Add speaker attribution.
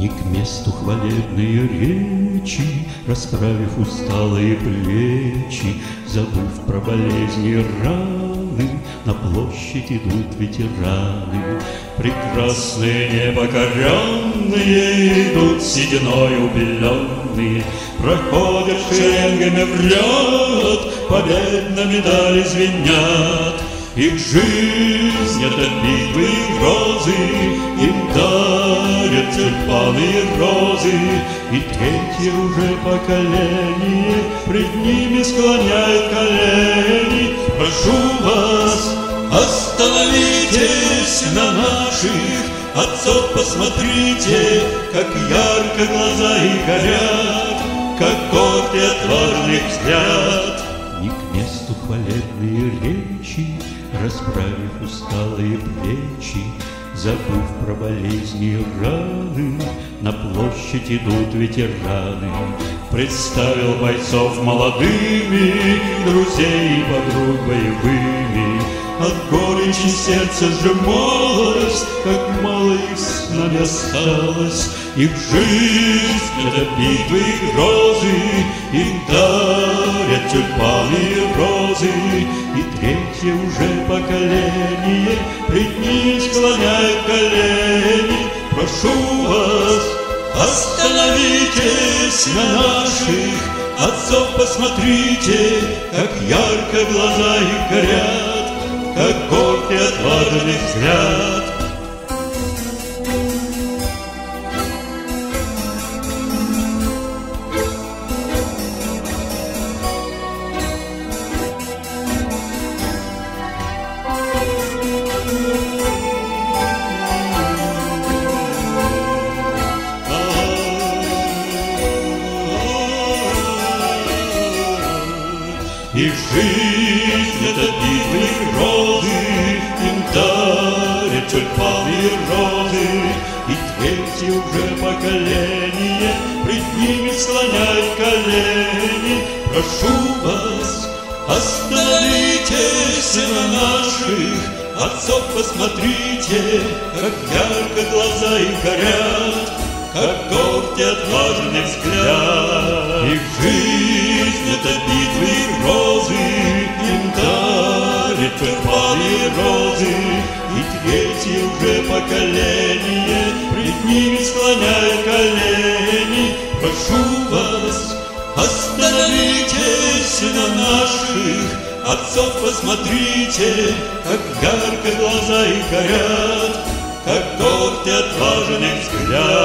Speaker 1: Не к месту хвалебные речи, Расправив усталые плечи, Забыв про болезни раны, На площадь идут ветераны. Прекрасные непокоренные Идут сединой убеленные, Проходят шеренгами в ряд, Победно медали звенят. Их жизнь — это битвы и грозы, И третье уже поколение Пред ними склоняет колени. Прошу вас, остановитесь на наших Отцов посмотрите, как ярко глаза их горят, Как горд и отважный взгляд. Не к месту хвалебные речи, Расправив усталые плечи, Забыв про болезни и раны, На площадь идут ветераны. Представил бойцов молодыми, Друзей и подруг боевыми. От горечи сердце сжималось, Как мало их с нами осталось. Их жизнь — это битвы и грозы, Им дарят тюльпаны и розы, И третье уже поколение Пред ним склоняет колени. Прошу вас, остановитесь на наших Отцов посмотрите, как ярко глаза их горят, Как горд и отважный взгляд. Их жизнь — это битвы и грозы, Им дарят тюльпаны и розы, И третье уже поколение Пред ними склоняет колени. Прошу вас, остановитесь на наших Отцов посмотрите, как ярко глаза их горят, Как горд и отважный взгляд. Их жизнь — это битвы тюльпаны и третье уже поколение Пред ними склоняет колени. Прошу вас, остановитесь на наших Отцов посмотрите, как ярко глаза их горят, Как горд и отважный взгляд.